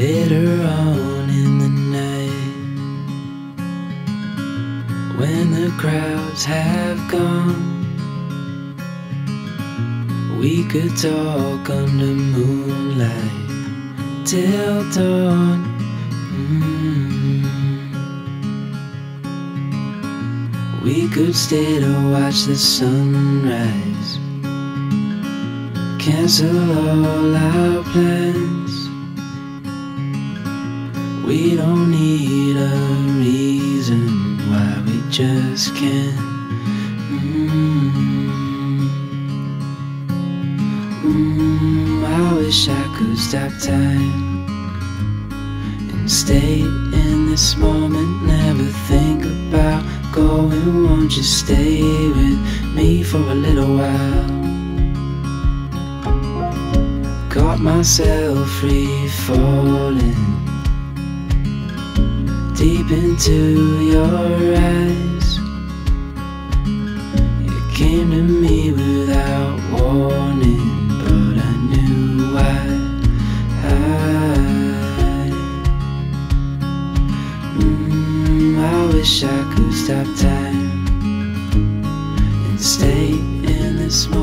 Later on in the night, when the crowds have gone, we could talk under moonlight till dawn. Mm. We could stay to watch the sunrise, cancel all our plans. We don't need a reason why we just can't. Mm. Mm, I wish I could stop time and stay in this moment. Never think about going. Won't you stay with me for a little while? Caught myself free falling deep into your eyes. You came to me without warning, but I knew why. I, mm, I wish I could stop time and stay in this moment.